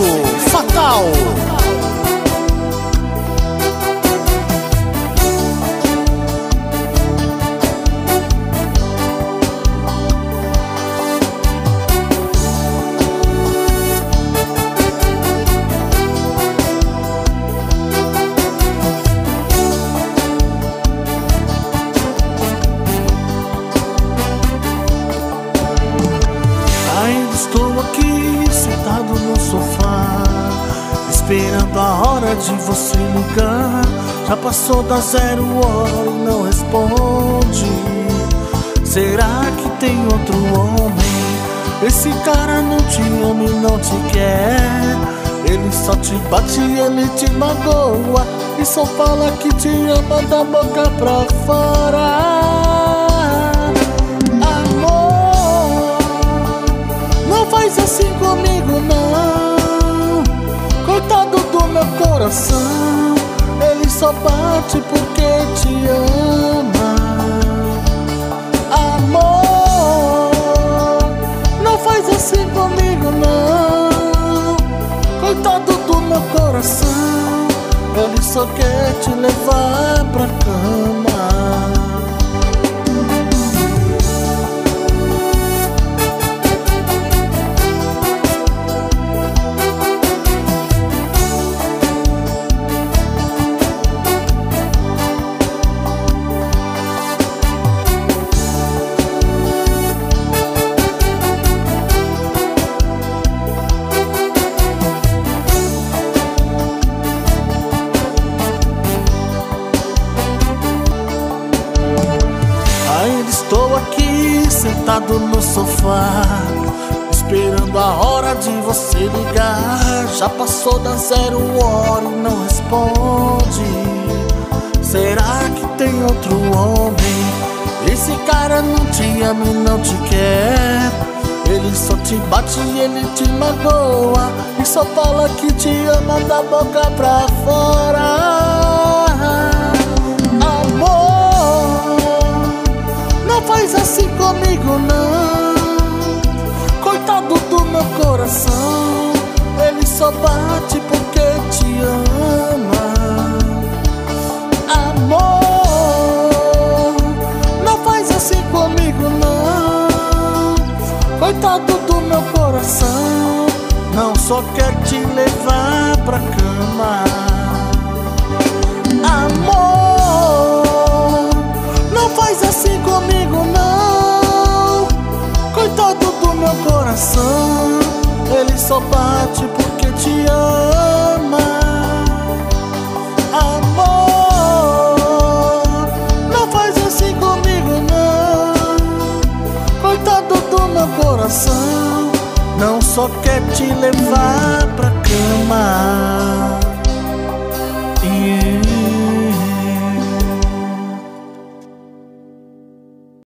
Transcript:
Fatal. Ainda estou aqui sentado no sofá Esperando a hora de você ligar. Já passou da zero hora e não responde. Será que tem outro homem? Esse cara não te ama e não te quer. Ele só te bate, ele te magoa. E só fala que te ama da boca pra fora coração. Ele só bate porque te ama. Amor Não faz assim comigo não. Coitado do meu coração Ele só quer te levar estou aqui sentado no sofá Esperando a hora de você ligar. Já passou da zero hora e não responde. Será que tem outro homem? Esse cara não te ama e não te quer. Ele só te bate e ele te magoa. E só fala que te ama da boca pra fora coração Ele só bate porque te ama. Amor Não faz assim comigo não. Coitado do meu coração Não só quer te levar pra cama. Amor, só bate porque te ama. Amor, não faz assim comigo não. Coitado do meu coração Não só quer te levar pra cama